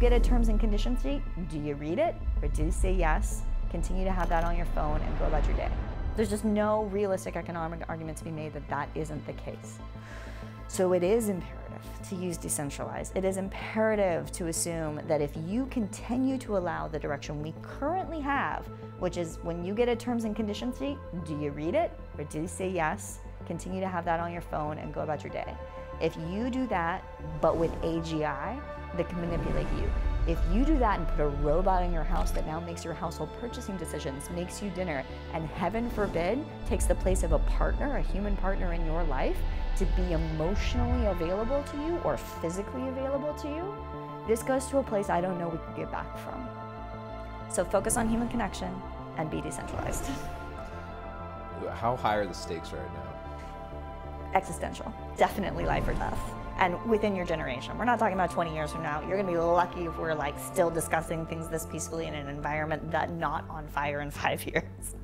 get a terms and conditions sheet, do you read it or do you say yes? Continue to have that on your phone and go about your day. There's just no realistic economic argument to be made that that isn't the case. So it is imperative to use decentralized. It is imperative to assume that if you continue to allow the direction we currently have, which is when you get a terms and conditions sheet, do you read it or do you say yes? Continue to have that on your phone and go about your day. If you do that, but with AGI that can manipulate you, if you do that and put a robot in your house that now makes your household purchasing decisions, makes you dinner, and heaven forbid takes the place of a partner, a human partner in your life, to be emotionally available to you or physically available to you, this goes to a place I don't know we can get back from. So focus on human connection and be decentralized. How high are the stakes right now? Existential. Definitely life or death. And within your generation. We're not talking about 20 years from now. You're gonna be lucky if we're like still discussing things this peacefully in an environment that not on fire in five years.